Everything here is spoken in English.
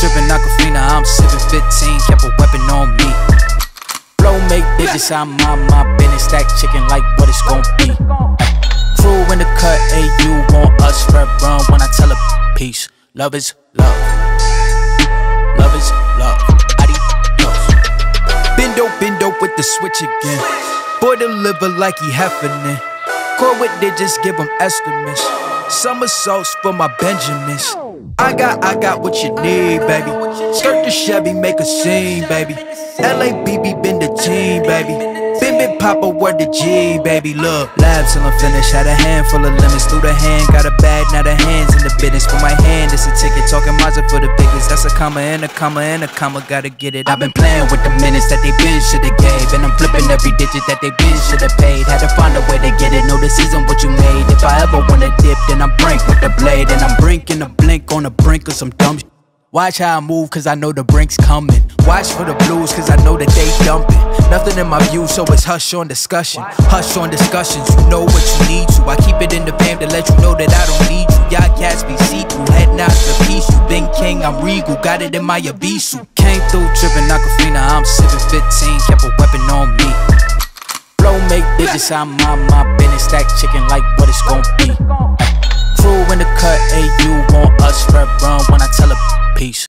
dripping Aquafina, I'm sipping 15, kept a weapon on me. Flow make digits, I'm on my business, stack chicken like what it's gon' be. Crew in the cut, hey, you want us red run when I tell a peace. Love is love. Love is love. Adios. Bendo, bendo with the switch again. Boy, deliver like he happening. Core with digits, give him estimates. Somersaults for my Benjamins. I got, I got what you need, baby. Skirt the Chevy, make a scene, baby. L.A. LABB been the team, baby. Bim bim papa word the G, baby. Look, labs till I'm finished. Had a handful of lemons through the hand. Got a bag, now the hands in the business. For my hand, it's a ticket. Talking Mazda for the biggest. That's a comma and a comma and a comma. Gotta get it. I've been playing with the minutes that they been shoulda gave. And I'm flipping every digit that they been shoulda paid. Had to find a way to get it. Know this isn't what you made. If I ever wanna dip, then I'm brink with the blade. And I'm brinking a blink on the brink of some dumb shit. Watch how I move, cause I know the brink's coming. Watch for the blues, cause I know that they dumping. Nothing in my view, so it's hush on discussion. Hush on discussions, you know what you need to. I keep it in the fam to let you know that I don't need you. Y'all cats be see through, head out the piece. You been king, I'm regal, got it in my abisu. Came through dripping Aquafina, I'm sipping 15, kept a weapon on me. Flow make digits, I'm on my business, stack chicken like what it's gon' be. Red run when I tell a peace.